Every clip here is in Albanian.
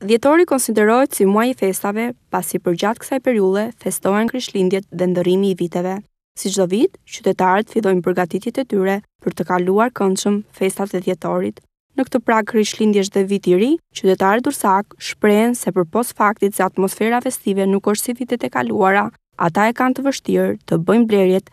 Dhjetori konsiderohet si muaj i festave, pasi përgjatë kësaj periudhe festohen Krishtlindjet dhe Ndërrimi i Viteve. Si çdo vit, qytetarët fillojnë përgatitjet e tyre për të kaluar këndshëm festat e dhjetorit. Në këtë prag Krishtlindjesh dhe Viti të Ri, qytetarët durrsakë shprehen se përpos faktit se atmosfera festive nuk është si vitet e kaluara, ata e kanë të vështirë të bëjnë blerjet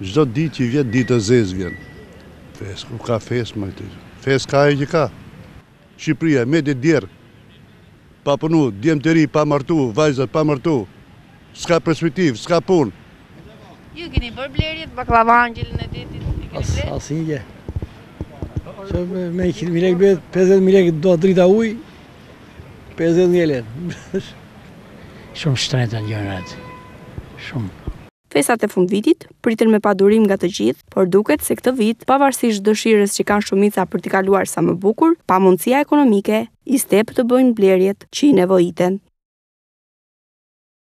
Çdo ditë që vjen ditë e zezë vjen. Fesë ku ka fesë moj ti. Fesë ka ajo që ka. Shqipëria mbet e djerrë. Pa punu, djem të ri pa martu, vajzat pa martu. S'ka perspektivë, s'ka punë. Ju keni bërë blerjet bakllavan, gjelin e detit? E keni blerë? Asnjë gjë. Çfarë me 100 mijë lekë bëhet 50 mijë lekë do drita, ujë. Pesëdhjetë ngelen. Shumë shtrenjta gjërat. Shumë. Festat e fundvitit priten me padurim nga të gjithë, por duket se këtë vit, pavarësisht dëshirës që kanë shumica për t'i kaluar sa më bukur, pamundësia ekonomike i step të bëjnë blerjet që i nevojiten.